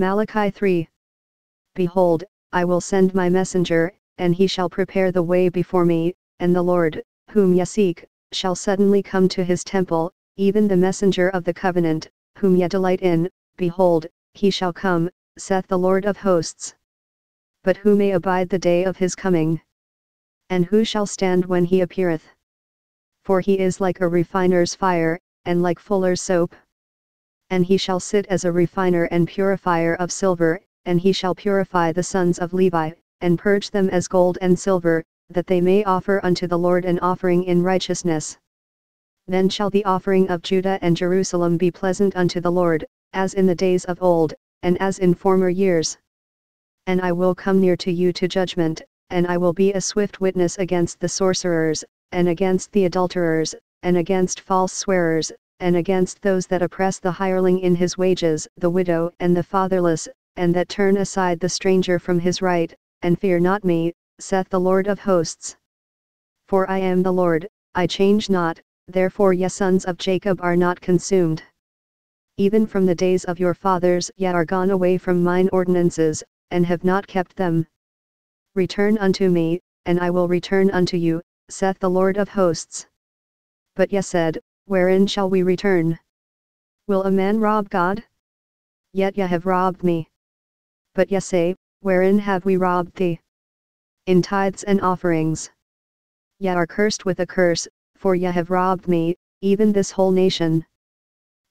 Malachi 3 Behold, I will send my messenger, and he shall prepare the way before me, and the Lord, whom ye seek, shall suddenly come to his temple, even the messenger of the covenant, whom ye delight in, behold, he shall come, saith the Lord of hosts. But who may abide the day of his coming? And who shall stand when he appeareth? For he is like a refiner's fire, and like fuller's soap. And he shall sit as a refiner and purifier of silver, and he shall purify the sons of Levi, and purge them as gold and silver, that they may offer unto the Lord an offering in righteousness. Then shall the offering of Judah and Jerusalem be pleasant unto the Lord, as in the days of old, and as in former years. And I will come near to you to judgment, and I will be a swift witness against the sorcerers, and against the adulterers, and against false swearers, and against those that oppress the hireling in his wages, the widow and the fatherless, and that turn aside the stranger from his right, and fear not me, saith the Lord of hosts. For I am the Lord, I change not, therefore ye sons of Jacob are not consumed. Even from the days of your fathers ye are gone away from mine ordinances, and have not kept them. Return unto me, and I will return unto you, saith the Lord of hosts. But ye said, Wherein shall we return? Will a man rob God? Yet ye have robbed me. But ye say, Wherein have we robbed thee? In tithes and offerings. Ye are cursed with a curse, for ye have robbed me, even this whole nation.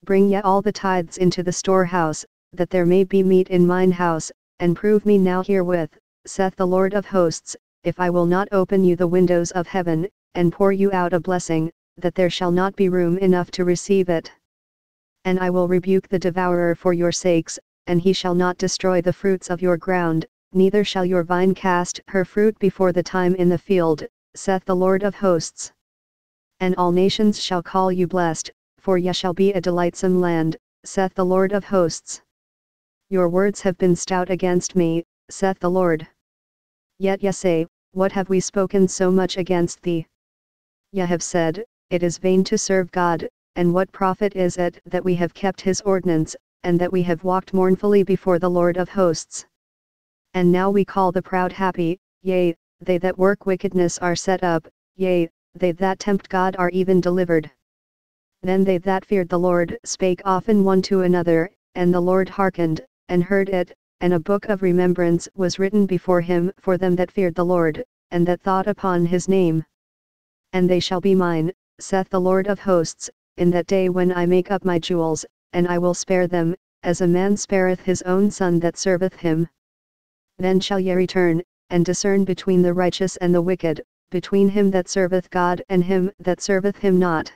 Bring ye all the tithes into the storehouse, that there may be meat in mine house, and prove me now herewith, saith the Lord of hosts, if I will not open you the windows of heaven, and pour you out a blessing, that there shall not be room enough to receive it. And I will rebuke the devourer for your sakes, and he shall not destroy the fruits of your ground, neither shall your vine cast her fruit before the time in the field, saith the Lord of hosts and all nations shall call you blessed, for ye shall be a delightsome land, saith the Lord of hosts. Your words have been stout against me, saith the Lord. Yet ye say, What have we spoken so much against thee? Ye have said, It is vain to serve God, and what profit is it that we have kept his ordinance, and that we have walked mournfully before the Lord of hosts? And now we call the proud happy, yea, they that work wickedness are set up, yea, they that tempt God are even delivered. Then they that feared the Lord spake often one to another, and the Lord hearkened, and heard it, and a book of remembrance was written before him for them that feared the Lord, and that thought upon his name. And they shall be mine, saith the Lord of hosts, in that day when I make up my jewels, and I will spare them, as a man spareth his own son that serveth him. Then shall ye return, and discern between the righteous and the wicked, between him that serveth God and him that serveth him not.